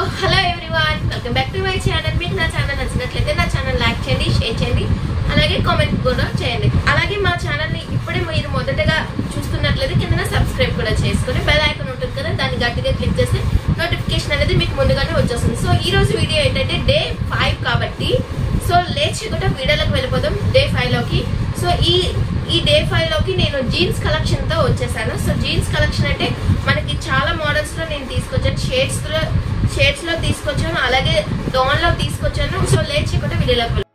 Hello everyone welcome back to my channel. మీకు నా channel నచ్చినట్లయితే నా ఛానల్ లైక్ చేయండి షేర్ చేయండి అలాగే కామెంట్ కూడా చేయండి. అలాగే మా ఛానల్ని ఇప్పుడే మీరు మొదటగా చూస్తున్నట్లయితే కింద సబ్స్క్రైబ్ కూడా చేసుకుని బెల్ ఐకాన్ ఉంటుంది కదా దాన్ని గట్టిగా క్లిక్ చేస్తే నోటిఫికేషన్ అనేది మీకు ముందుగానే వచ్చేస్తుంది. సో ఈ రోజు వీడియో ఏంటంటే డే ఫైవ్ కాబట్టి సో లేచి కూడా వీడియోలోకి వెళ్ళిపోదాం డే ఫైవ్లోకి సో ఈ ఈ డే ఫైవ్లోకి నేను జీన్స్ కలెక్షన్తో వచ్చేసాను. సో జీన్స్ కలెక్షన్ అంటే మనకి చాలా మోడల్స్లో నేను తీసుకొచ్చాను షేడ్స్లో లో షేడ్స్లో తీసుకొచ్చాను అలాగే డోన్లో తీసుకొచ్చాను. సో లేచి కూడా వీడియోలోకి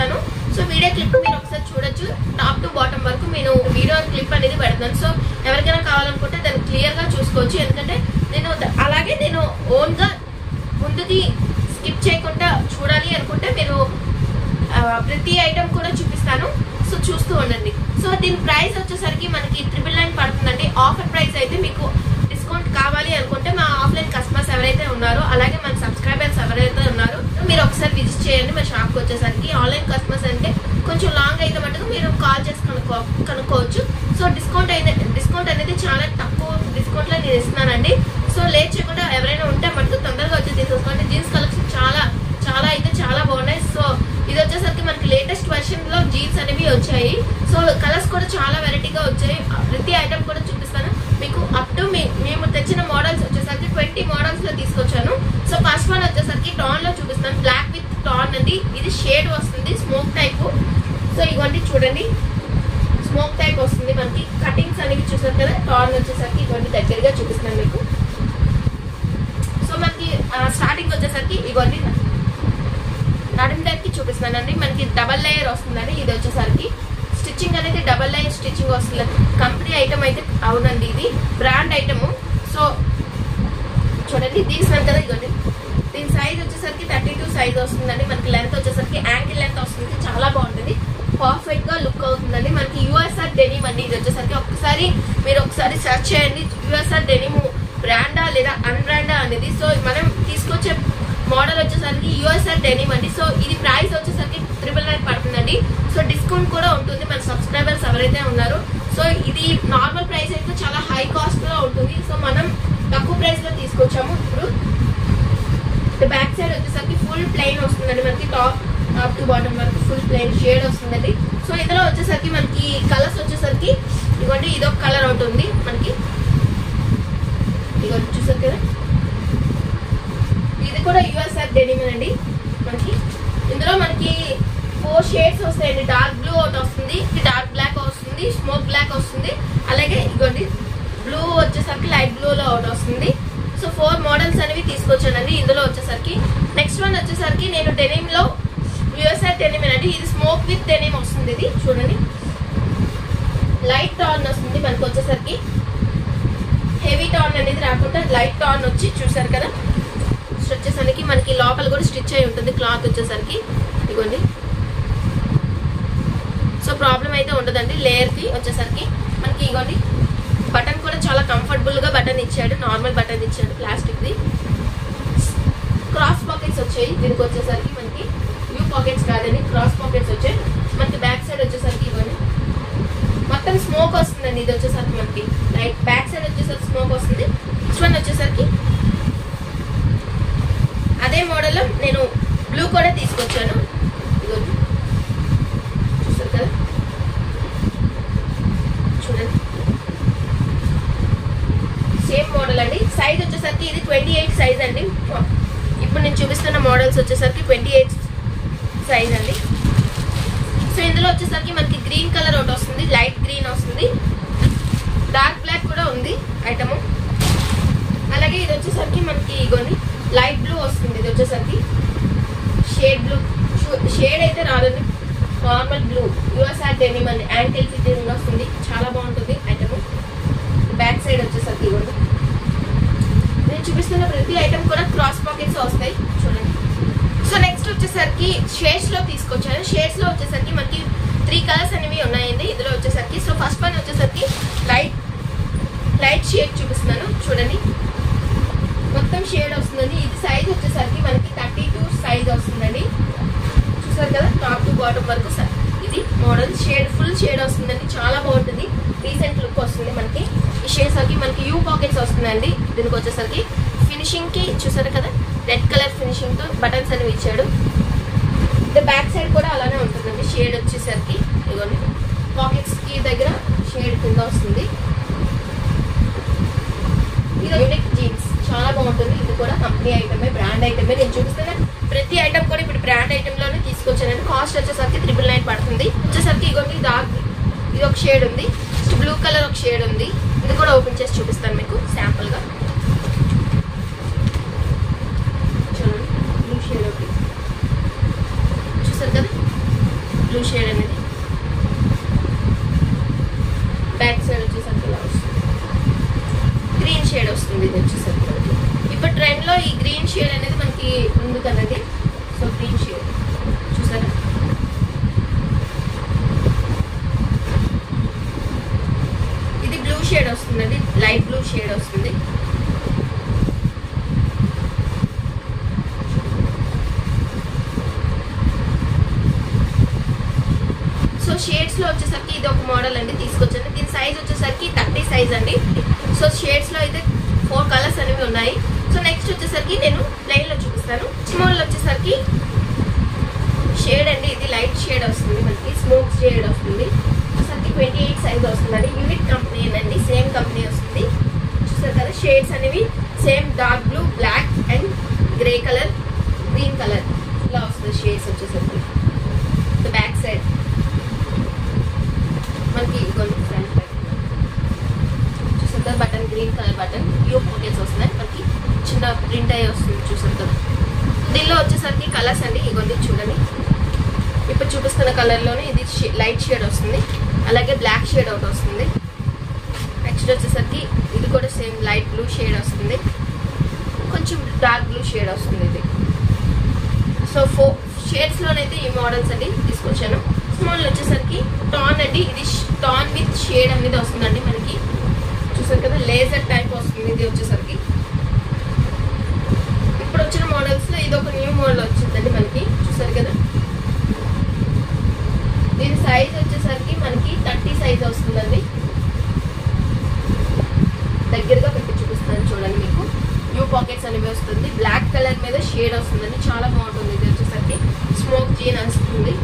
పెడతాను సో వీడియో క్లిప్ మీరు ఒకసారి చూడొచ్చు. టాప్ టు బాటమ్ వరకు నేను వీడియో క్లిప్ అనేది పెడతాను సో ఎవరికైనా కావాలనుకుంటే దాన్ని క్లియర్గా చూసుకోవచ్చు. ఎందుకంటే నేను అలాగే నేను ఓన్గా ముందుకి ముందుది స్కిప్ చేయకుండా చూడాలి అనుకుంటే మీరు ప్రతి ఐటెం కూడా చూపిస్తాను. సో చూస్తూ ఉండండి. సో దీని ప్రైస్ వచ్చేసరికి మనకి ట్రిపుల్ నైన్ పడుతుందండి ఆఫర్ ప్రైస్ అయితే మీకు డిస్కౌంట్ కావాలి అనుకుంటే మా ఆఫ్లైన్ కస్టమర్స్ ఎవరైతే ఉన్నారో అలాగే మన సబ్స్క్రైబర్స్ ఎవరైతే ఉన్నారో మీరు ఒకసారి విజిట్ చేయండి మా షాప్కి వచ్చేసరికి ఆన్లైన్ కస్టమర్స్ అంటే కొంచెం లాంగ్ అయితే మటుకు మీరు కాల్ చేసి కనుక్కో కనుక్కోవచ్చు. సో డిస్కౌంట్ అయితే డిస్కౌంట్ అనేది చాలా తక్కువ డిస్కౌంట్లో నేను ఇస్తున్నానండి. సో లేట్ చేయకుండా ఎవరైనా ఉంటే మటుకు తొందరగా వచ్చి తీసుకోండి జీన్స్ కలెక్షన్ చాలా చాలా అయితే చాలా బాగున్నాయి. సో ఇది వచ్చేసరికి మనకి లేటెస్ట్ వెర్షన్లో జీన్స్ అనేవి వచ్చాయి. సో కలర్స్ కూడా చాలా వెరైటీగా వచ్చాయి. ప్రతి ఐటమ్ కూడా చూపిస్తాను. మీకు అప్ టు మేము తెచ్చిన మోడల్స్ వచ్చేసరికి ట్వంటీ మోడల్స్లో తీసుకొచ్చాను. సో ఫస్ట్ వన్ వచ్చేసరికి టాన్లో చూపిస్తాను. బ్లాక్ విత్ టాన్ అండి. ఇది షేడ్ వస్తుంది స్మోక్ టైప్ సో ఇవన్నీ చూడండి. స్మోక్ టైప్ వస్తుంది మనకి. కటింగ్స్ అనేవి చూసారు కదా టాన్ వచ్చేసరికి ఇవన్నీ దగ్గరగా చూపిస్తాను మీకు. సో మనకి స్టార్టింగ్ వచ్చేసరికి ఇవన్నీ నడుము దగ్గరికి మనకి డబల్ లేయర్ వస్తుందండి. ఇది వచ్చేసరికి. స్టిచ్చింగ్ అనేది డబల్ లేయర్ స్టిచ్చింగ్ వస్తుంది. కంపెనీ ఐటమ్ అయితే అవునండి ఇది. బ్రాండ్ ఐటమ్ సో చూడండి తీసినాను కదా ఇదిగోండి. దీని సైజ్ వచ్చేసరికి థర్టీ టూ సైజ్ వస్తుందండి. మనకి లెంత్ వచ్చేసరికి యాంకిల్ లెంత్ వస్తుంది. చాలా బాగుంటుంది. పర్ఫెక్ట్గా లుక్ అవుతుందండి. మనకి యూఎస్ఆర్ డెనిమ్ అండి. ఇది వచ్చేసరికి ఒకసారి మీరు ఒకసారి సెర్చ్ చేయండి. యూఎస్ఆర్ డెనిమ్ బ్రాండా లేదా అన్బ్రాండా అనేది. సో మనం తీసుకొచ్చే మోడల్ వచ్చేసరికి యూఎస్ఆర్ డెనిమ్ అండి. సో ఇది ప్రైస్ వచ్చేసరికి ట్రిపుల్ నైన్ పడుతుందండి. సో డిస్కౌంట్ కూడా ఉంటుంది. మన సబ్స్క్రైబర్స్ ఎవరైతే ఉన్నారో సో ఇది నార్మల్ ప్రైస్ అయితే చాలా హై కాస్ట్లో ఉంటుంది. సో మనం తక్కువ ప్రైస్లో తీసుకొచ్చాము. ఇప్పుడు బ్యాక్ సైడ్ వచ్చేసరికి ఫుల్ ప్లెయిన్ వస్తుందండి. మనకి టాప్ టాప్ టు బాటమ్ వరకు ఫుల్ ప్లెయిన్ షేడ్ వస్తుందండి. సో ఇందులో వచ్చేసరికి మనకి కలర్స్ వచ్చేసరికి ఇదిగోండి ఇదొక కలర్ ఒకటి ఉంది మనకి. ఇదిగోండి చూసారు కదా? ఇది కూడా యుఎస్ఆర్ డెనిమ్ అండి. మనకి ఇందులో మనకి ఫోర్ షేడ్స్ వస్తాయండి. డార్క్ బ్లూ ఒకటి వస్తుంది డార్క్ బ్లాక్ వస్తుంది స్మోక్ బ్లాక్ వస్తుంది. అలాగే ఇగోండి బ్లూ వచ్చేసరికి లైట్ బ్లూ లో ఒకటి వస్తుంది. సో ఫోర్ మోడల్స్ అనేవి తీసుకొచ్చానండి ఇందులో వచ్చేసరికి. నెక్స్ట్ వన్ వచ్చేసరికి నేను డెనిమ్లో యుఎస్ఆర్ డెనిమ్ అండి. ఇది స్మోక్ విత్ డెనిమ్ వస్తుంది ఇది. చూడండి. లైట్ టార్న్ వస్తుంది మనకు వచ్చేసరికి. హెవీ టార్న్ అనేది రాకుండా లైట్ టార్న్ వచ్చి చూసారు కదా. వచ్చేసరికి మనకి లోపల కూడా స్టిచ్ అయి ఉంటుంది క్లాత్ వచ్చేసరికి. ఇదిగోండి. సో ప్రాబ్లం అయితే ఉండదండి లేయర్కి వచ్చేసరికి. మనకి ఇగోండి బటన్ కూడా చాలా కంఫర్టబుల్గా బటన్ ఇచ్చాడు నార్మల్ బటన్ ఇచ్చాడు ప్లాస్టిక్ది. క్రాస్ పాకెట్స్ వచ్చాయి దీనికి వచ్చేసరికి మనకి యూ పాకెట్స్ కాదండి క్రాస్ పాకెట్స్ వచ్చాయి. మనకి బ్యాక్ సైడ్ వచ్చేసరికి ఇవ్వండి మొత్తం స్మోక్ వస్తుందండి ఇది వచ్చేసరికి మనకి. లైట్ బ్యాక్ సైడ్ వచ్చేసరికి స్మోక్ వస్తుంది. నెక్స్ట్ వన్ వచ్చేసరికి అదే మోడల్ నేను బ్లూ కూడా తీసుకొచ్చాను. కదా? చూడండి. సేమ్ మోడల్ అండి. సైజ్ వచ్చేసరికి ఇది ట్వంటీ ఎయిట్ సైజ్ అండి. ఇప్పుడు నేను చూపిస్తున్న మోడల్స్ వచ్చేసరికి ట్వంటీ ఎయిట్ సైజ్ అండి. సో ఇందులో వచ్చేసరికి మనకి గ్రీన్ కలర్ ఒకటి వస్తుంది లైట్ గ్రీన్ వస్తుంది. డార్క్ బ్లాక్ కూడా ఉంది ఐటము అలాగే ఇది వచ్చేసరికి మనకి ఇగోని లైట్ బ్లూ వస్తుంది ఇది వచ్చేసరికి. Shade blue. షేడ్ అయితే రాదండి. నార్మల్ బ్లూ యుఎస్ఆర్ డెనిమ్ అండి. యాంకిల్ ఫిట్టింగ్ వస్తుంది. చాలా బాగుంటుంది ఐటమ్ బ్యాక్ సైడ్ వచ్చేసరికి ఇవ్వండి నేను చూపిస్తున్న ప్రతి ఐటమ్ కూడా క్రాస్ పాకెట్స్ వస్తాయి. చూడండి. సో నెక్స్ట్ వచ్చేసరికి షేడ్స్లో తీసుకొచ్చాను. షేడ్స్లో వచ్చేసరికి మనకి త్రీ కలర్స్ అనేవి ఉన్నాయండి. ఇందులో వచ్చేసరికి సో ఫస్ట్ వన్ వచ్చేసరికి లైట్ లైట్ షేడ్ చూపిస్తున్నాను. చూడండి. మొత్తం షేడ్ వస్తుందండి. ఇది సైజ్ వచ్చేసరికి మనకి థర్టీ టూ సైజ్ వస్తుందండి. చూసారు కదా టాప్ టు బాటమ్ వరకు ఇది మోడల్ షేడ్ ఫుల్ షేడ్ వస్తుందండి. చాలా బాగుంటుంది. రీసెంట్ లుక్ వస్తుంది మనకి. ఈ షేడ్ సరికి మనకి యూ పాకెట్స్ వస్తుందండి. దీనికి వచ్చేసరికి ఫినిషింగ్కి చూసారు కదా రెడ్ కలర్ ఫినిషింగ్తో బటన్స్ అనేవి ఇచ్చాడు. ద బ్యాక్ సైడ్ కూడా అలానే ఉంటుందండి. షేడ్ వచ్చేసరికి ఇదిగోండి. పాకెట్స్కి దగ్గర షేడ్ కింద వస్తుంది ఇది యూనిక్ జీన్స్ చాలా బాగుంటుంది. ఇది కూడా కంపెనీ ఐటమే బ్రాండ్ ఐటమే నేను చూపిస్తున్న ప్రతి ఐటమ్ కూడా ఇప్పుడు బ్రాండ్ ఐటెంలోనే లోనే తీసుకొచ్చానండి. కాస్ట్ వచ్చేసరికి త్రిబుల్ నైన్ పడుతుంది. వచ్చేసరికి ఇగోండి డార్క్ ఇది ఒక షేడ్ ఉంది. బ్లూ కలర్ ఒక షేడ్ ఉంది. ఇది కూడా ఓపెన్ చేసి చూపిస్తాను మీకు శాంపుల్గా చూడండి. బ్లూ షేడ్ ఒకటి. చూసారు కదా? బ్లూ షేడ్ అనేది బ్యాక్ సైడ్ వచ్చేసరికి ఇలా వస్తుంది గ్రీన్ షేడ్ వస్తుంది ఇది వచ్చేసరికి మనకి ఇప్పుడు ట్రెండ్లో ఈ గ్రీన్ షేడ్ అనేది మనకి ఉంది కదండి సో గ్రీన్ షేడ్ చూసారా ఇది బ్లూ షేడ్ వస్తుందండి లైట్ బ్లూ షేడ్ వస్తుంది సో షేడ్స్లో వచ్చేసరికి ఇది ఒక మోడల్ అండి తీసుకొచ్చాను దీని సైజ్ వచ్చేసరికి థర్టీ సైజ్ అండి. సో షేడ్స్లో అయితే ఫోర్ కలర్స్ అనేవి ఉన్నాయి. సో నెక్స్ట్ వచ్చేసరికి నేను ప్లెయిన్లో చూపిస్తాను. మోడల్ వచ్చేసరికి షేడ్ అండి. ఇది లైట్ షేడ్ వస్తుంది మనకి. స్మోక్ షేడ్ వస్తుంది. వచ్చేసరికి ట్వంటీ ఎయిట్ సైజ్ వస్తుంది యూనిట్ కంపెనీ అండి. సేమ్ కంపెనీ వస్తుంది. చూసారు కదా షేడ్స్ అనేవి same dark blue black and grey colour green colour ఇలా వస్తుంది షేడ్స్ వచ్చేసరికి. బ్యాక్ సైడ్ మనకి కొన్ని ఫ్రంట్ చూసారు? Button green colour button. U pockets వస్తున్నాయి. మనకి చిన్న ప్రింట్ అయ్యి వస్తుంది చూసారు దీనిలో వచ్చేసరికి కలర్స్ అండి. ఇగోండి చూడండి. ఇప్పుడు చూపిస్తున్న కలర్లోనే ఇది లైట్ షేడ్ వస్తుంది. అలాగే బ్లాక్ షేడ్ ఒకటి వస్తుంది. నెక్స్ట్ వచ్చేసరికి ఇది కూడా సేమ్ లైట్ బ్లూ షేడ్ వస్తుంది. కొంచెం డార్క్ బ్లూ షేడ్ వస్తుంది ఇది. సో ఫోర్ షేడ్స్లోనైతే ఈ మోడల్స్ అండి తీసుకొచ్చాను. స్మాల్ వచ్చేసరికి టాన్ అండి ఇది టాన్ విత్ షేడ్ అనేది వస్తుందండి మనకి. చూసారు కదా లేజర్ టైప్ వస్తుంది ఇది వచ్చేసరికి. ఇప్పుడు వచ్చిన మోడల్స్లో ఇది ఒక న్యూ మోడల్ వచ్చిందండి మనకి. చూసారు కదా? దీని సైజ్ వచ్చేసరికి మనకి థర్టీ సైజ్ వస్తుందండి. దగ్గరగా పెట్టి చూపిస్తాను చూడండి మీకు. న్యూ పాకెట్స్ అనేవి వస్తుంది. బ్లాక్ కలర్ మీద షేడ్ వస్తుందండి. చాలా బాగుంటుంది ఇది వచ్చేసరికి. స్మోక్ జీన్ వస్తుంది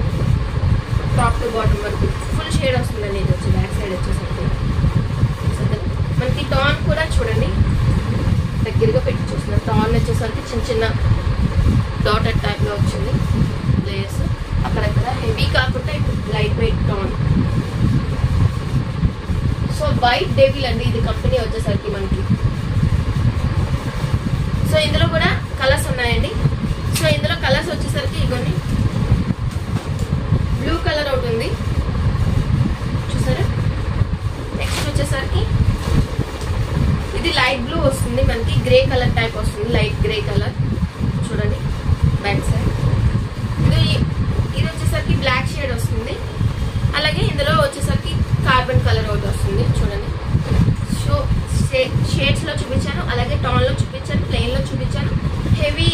టాప్ టు బాటమ్ వరకు. ఫుల్ షేడ్ వస్తుందండి ఇది వచ్చి సైడ్ వచ్చేసరికి మనకి టాన్ కూడా చూడండి దగ్గరగా పెట్టి చూస్తున్నాం టాన్ వచ్చేసరికి చిన్న చిన్న డాటెడ్ టైప్లో వచ్చింది లేయర్స్ అక్కడక్కడ హెవీ కాకుండా ఇప్పుడు light weight tan so white devil అండి ఇది కంపెనీ వచ్చేసరికి మనకి సో ఇందులో కూడా కలర్స్ ఉన్నాయండి సో ఇందులో కలర్స్ వచ్చేసరికి ఇగోండి బ్లూ కలర్ ఒకటి ఉంది చూసారా నెక్స్ట్ వచ్చేసరికి ఇది లైట్ బ్లూ వస్తుంది మనకి గ్రే కలర్ టైప్ వస్తుంది లైట్ గ్రే కలర్ చూడండి బ్యాక్ సైడ్ ఇది ఇది వచ్చేసరికి బ్లాక్ షేడ్ వస్తుంది. అలాగే ఇందులో వచ్చేసరికి కార్బన్ కలర్ ఒకటి వస్తుంది. చూడండి. సో షేడ్స్లో చూపించాను. అలాగే టాన్లో చూపించాను ప్లెయిన్లో చూపించాను. హెవీ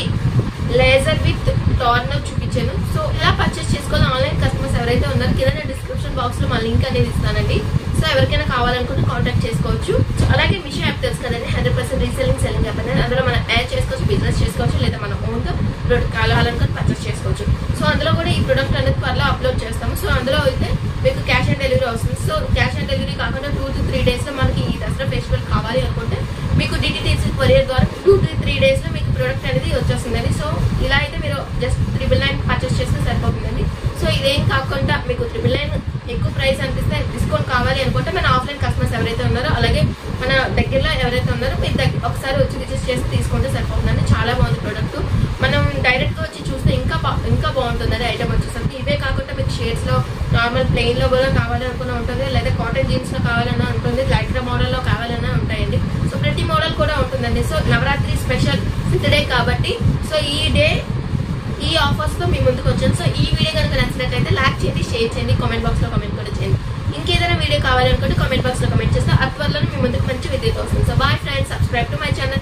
లేజర్ విత్ టాన్ చూపించాను. సో ఇలా పర్చేస్ చేసుకోవాలి ఆన్లైన్ కస్టమర్స్ ఎవరైతే ఉన్నారో కింద డిస్క్రిప్షన్ బాక్స్లో మా లింక్ అనేది ఇస్తానండి. సో ఎవరికైనా కావాలనుకుంటే కాంటాక్ట్ చేసుకోవచ్చు. అలాగే మిషన్ యాప్ తెలుసు కదండి hundred percent reselling selling app అనేది. అందులో మనం యాడ్ చేసుకోవచ్చు బిజినెస్ చేసుకోవచ్చు లేదా మన ఓన్గా ప్రొడక్ట్ కావాలనుకుని పర్చేస్ చేసుకోవచ్చు సో అందులో కూడా ఈ ప్రొడక్ట్ అనేది త్వరలో అప్లోడ్ చేస్తాము సో అందులో అయితే మీకు క్యాష్ ఆన్ డెలివరీ వస్తుంది సో క్యాష్ ఆన్ డెలివరీ కాకుండా టూ టు త్రీ డేస్లో మనకి ఈ దసరా ఫెస్టివల్ కావాలి అనుకుంటే మీకు డిటిటీసీ కొరియర్ ద్వారా టూ టు త్రీ డేస్లో మీకు ప్రొడక్ట్ అనేది వచ్చేస్తుందండి సో ఇలా అయితే మీరు జస్ట్ త్రిబుల్ నైన్ పర్చేస్ చేస్తే సరిపోతుందండి సో ఇదేం కాకుండా మీకు ట్రిపుల్ నైన్ ఎక్కువ ప్రైస్ అనిపిస్తే డిస్కౌంట్ కావాలి అనుకుంటే మన ఆఫ్లైన్ కస్టమర్స్ ఎవరైతే ఉన్నారో అలాగే మన దగ్గరలో ఎవరైతే ఉన్నారో మీరు దగ్గర ఒకసారి వచ్చి విజిట్ చేసి తీసుకుంటే సరిపోతుందండి. చాలా బాగుంది ప్రోడక్ట్ మనం డైరెక్ట్గా వచ్చి చూస్తే ఇంకా బా- ఇంకా మీకు షేడ్స్లో నార్మల్ ప్లెయిన్లో కూడా కావాలనుకున్నా ఉంటుంది. లేదా కాటన్ జీన్స్లో కావాలన్నా ఉంటుంది. లైట్ మోడల్లో కావాలన్నా ఉంటాయండి. సో ప్రతి మోడల్ కూడా ఉంటుందండి. So Navratri special fifth day కాబట్టి సో ఈ డే ఈ ఆఫర్స్తో మీ ముందుకు వచ్చాను. సో ఈ వీడియో కనుక నచ్చినట్లయితే లైక్ చేయండి షేర్ చేయండి కామెంట్ బాక్స్లో కామెంట్ కూడా చేయండి. ఇంకేదైనా వీడియో కావాలనుకుంటే కామెంట్ బాక్స్లో కామెంట్ చేస్తే ఆ త్వరలో మీ ముందుకు మంచి విద్యుత్ వస్తుంది. So bye friends subscribe to my channel